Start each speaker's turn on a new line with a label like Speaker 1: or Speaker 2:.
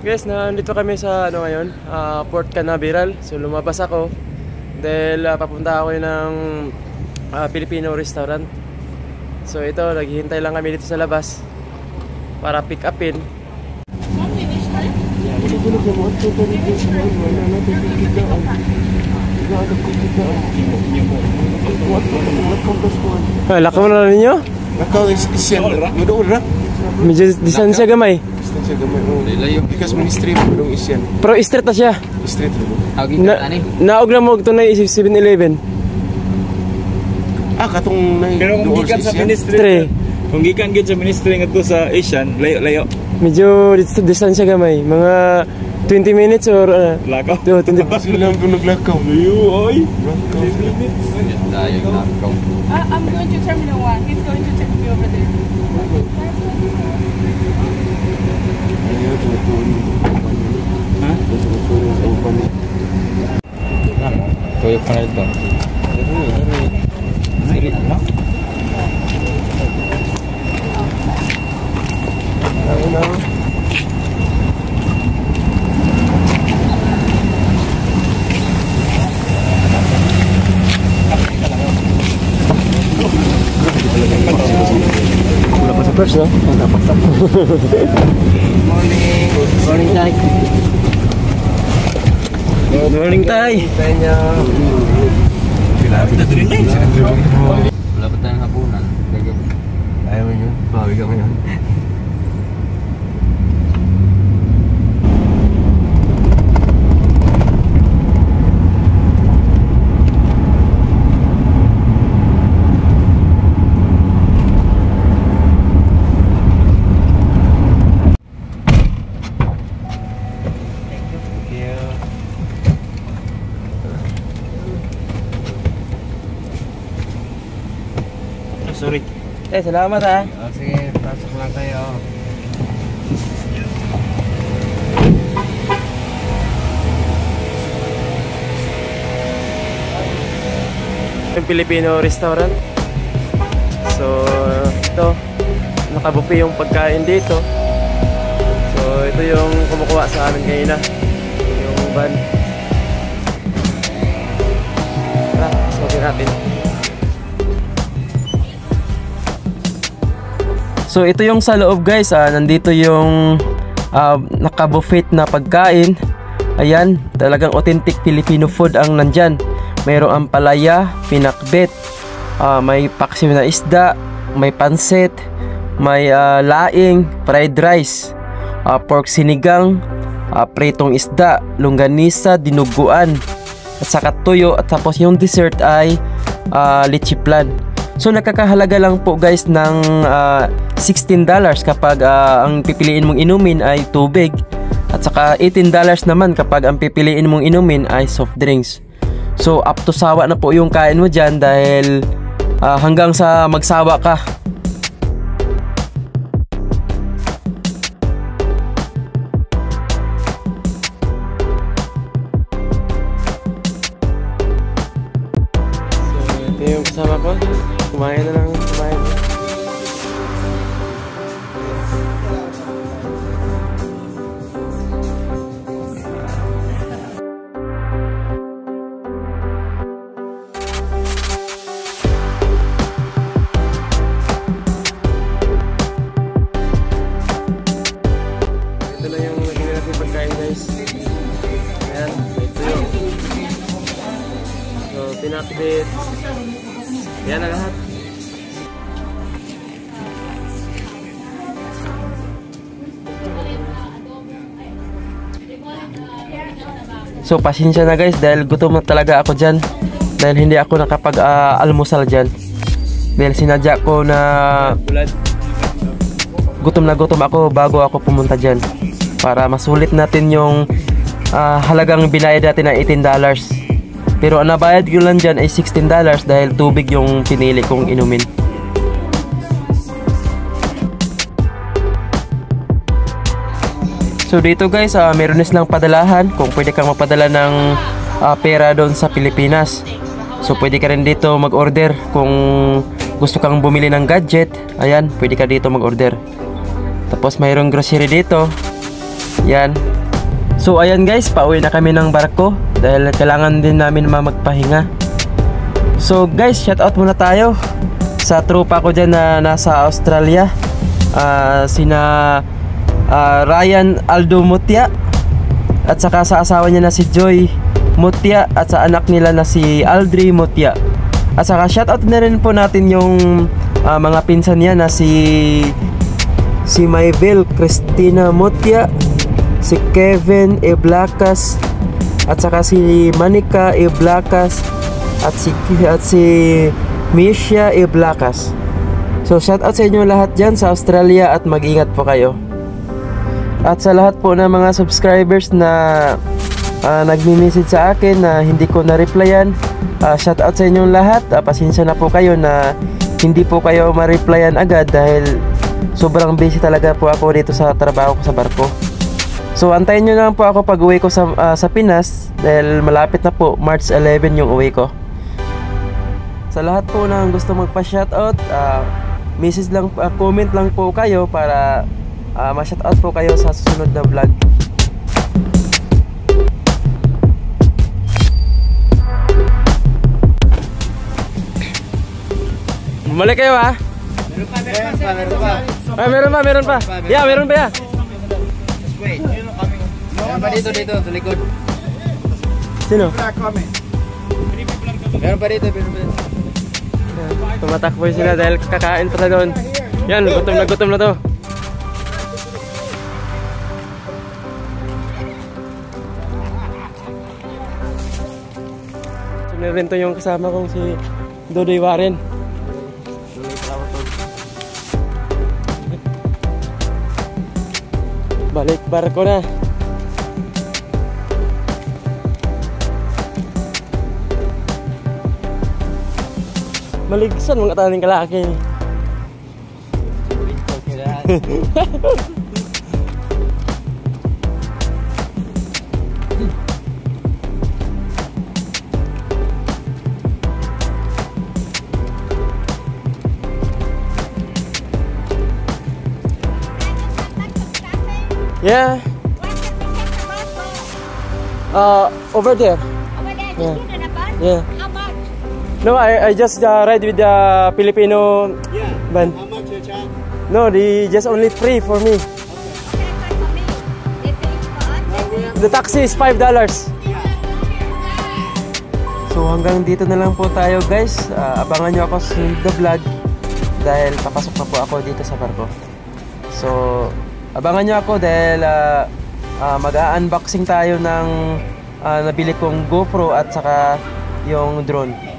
Speaker 1: Guys, nandito kami sa ano ngayon, ah, Port Canaveral. So lumabas ako dahil ah, papunta ako ng ah, Filipino restaurant. So ito, naghihintay lang kami dito sa labas para pick upin. Ah, lakaw na ninyo?
Speaker 2: Nakal is isyan. Mudo ra.
Speaker 1: Medyo distansya gamay.
Speaker 2: Distansya gamay. Layo. Because ministry mo dong isyan.
Speaker 1: Pero street na siya.
Speaker 2: Street mo.
Speaker 3: Agi
Speaker 1: Na,
Speaker 3: ka ani.
Speaker 1: naog na mo ito na 7-Eleven.
Speaker 2: Ah, katong nay
Speaker 4: Pero kung gikan sa ministry, kung gikan gid sa ministry ngadto sa Asian, layo-layo.
Speaker 1: Medyo dist- distansya gamay. Mga 20 minutes or uh,
Speaker 4: Lakaw.
Speaker 1: 20
Speaker 2: Sila ang naglakaw.
Speaker 4: Layo oy.
Speaker 3: Dayo na ko.
Speaker 5: Uh, I'm going to Terminal 1. He's going to
Speaker 4: Ha?
Speaker 3: Tuyok pa na ito.
Speaker 4: Sige na.
Speaker 2: Ayaw na.
Speaker 1: Wala pa sa first, no?
Speaker 3: Morning tay.
Speaker 1: Good morning, Tay.
Speaker 2: Tayo niya.
Speaker 3: Wala pa tayong hapunan.
Speaker 2: Ayaw mo yun. Bawi ka ngayon.
Speaker 4: Sorry.
Speaker 1: Eh, salamat ha.
Speaker 3: Oh, sige, pasok lang tayo.
Speaker 1: Yung Filipino restaurant. So, ito. Nakabuffet yung pagkain dito. So, ito yung kumukuha sa amin kanina. Yung van. Tara, smokin natin. So, ito yung sa loob guys. Ah, nandito yung ah, nakabuffet na pagkain. Ayan, talagang authentic Filipino food ang nandyan. Mayroong ampalaya, pinakbet, ah, may paksiw na isda, may pansit, may ah, laing, fried rice, ah, pork sinigang, ah, pritong isda, longganisa, dinuguan, at saka tuyo at tapos yung dessert ay ah, leche plan. So nakakahalaga lang po guys ng ah, $16 kapag ah, ang pipiliin mong inumin ay tubig at saka $18 naman kapag ang pipiliin mong inumin ay soft drinks. So up to sawa na po yung kain mo dyan dahil ah, hanggang sa magsawa ka. Ito yung kasama ko. Kumain na lang, kumain. Ayan, ito yung So, pinakbit. Yan na lahat. So, pasensya na guys dahil gutom na talaga ako dyan. Dahil hindi ako nakapag-almusal dyan. Dahil sinadya ko na gutom na gutom ako bago ako pumunta dyan. Para masulit natin yung ah, halagang binayad natin na $18. Pero ang nabayad ko lang dyan ay $16 dahil tubig yung pinili kong inumin. So dito guys, uh, meron is lang padalahan kung pwede kang mapadala ng ah, pera doon sa Pilipinas. So pwede ka rin dito mag-order kung gusto kang bumili ng gadget. Ayan, pwede ka dito mag-order. Tapos mayroong grocery dito. Yan. So ayan guys, pauwi na kami ng barko dahil kailangan din namin ma- magpahinga. So guys, shout out muna tayo sa tropa ko dyan na nasa Australia. Ah, sina ah, Ryan Aldo Mutia at saka sa asawa niya na si Joy Mutia at sa anak nila na si Aldri Mutia. At saka shout out na rin po natin yung ah, mga pinsan niya na si si Maybel Christina Mutia, si Kevin Eblacas at saka si Manika Eblacas at si at si Misha Eblacas. So shout out sa inyo lahat dyan sa Australia at mag-ingat po kayo. At sa lahat po ng mga subscribers na uh, nagmi-message sa akin na hindi ko na-replyan, ah, shout out sa inyong lahat. Ah, pasensya na po kayo na hindi po kayo ma-replyan agad dahil sobrang busy talaga po ako dito sa trabaho ko sa barko. So antayin nyo lang po ako pag uwi ko sa, ah, sa Pinas dahil malapit na po, March 11 yung uwi ko. Sa lahat po ng gusto magpa-shoutout, uh, message lang, ah, comment lang po kayo para uh, ma-shoutout po kayo sa susunod na vlog. Bumalik kayo ha? Meron pa, meron pa, meron pa. Ah, meron pa, meron pa. Yeah, meron pa ya.
Speaker 3: Meron pa dito, dito, sa likod.
Speaker 1: Sino?
Speaker 3: Meron pa dito, meron pa dito.
Speaker 1: Tumatakbo sila dahil kakain pa doon. Yan, gutom na gutom na to. Sunod rin to yung kasama kong si Dodoy Warren. Balik barko na. Maligsan mga taning kalaki. Yeah. Uh, over there. Yeah. Yeah. No, I, I just uh, ride with the Filipino van.
Speaker 6: How much your charge?
Speaker 1: No, the just only free for me. The taxi is $5. So hanggang dito na lang po tayo guys. Ah, abangan nyo ako sa na vlog dahil papasok na po ako dito sa barko. So abangan nyo ako dahil ah, ah, mag-unboxing tayo ng ah, nabili kong GoPro at saka yung drone.